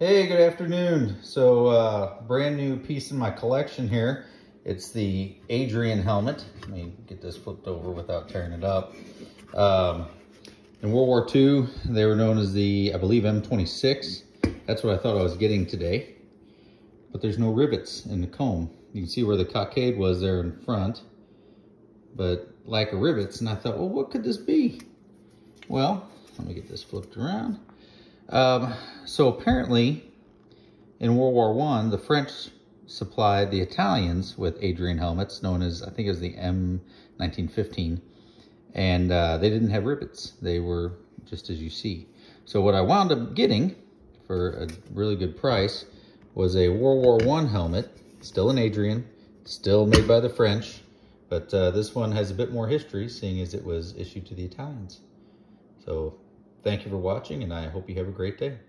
Hey, good afternoon. So, uh, brand new piece in my collection here. It's the Adrian helmet. Let me get this flipped over without tearing it up. Um, in World War II, they were known as the, I believe, M26. That's what I thought I was getting today. But there's no rivets in the comb. You can see where the cockade was there in front, but lack of rivets. And I thought, well, what could this be? Well, let me get this flipped around. Um, so apparently, in World War One, the French supplied the Italians with Adrian helmets, known as, I think it was the M1915, and uh, they didn't have rivets. They were just as you see. So what I wound up getting for a really good price was a World War One helmet, still an Adrian, still made by the French, but uh, this one has a bit more history, seeing as it was issued to the Italians. So thank you for watching, and I hope you have a great day.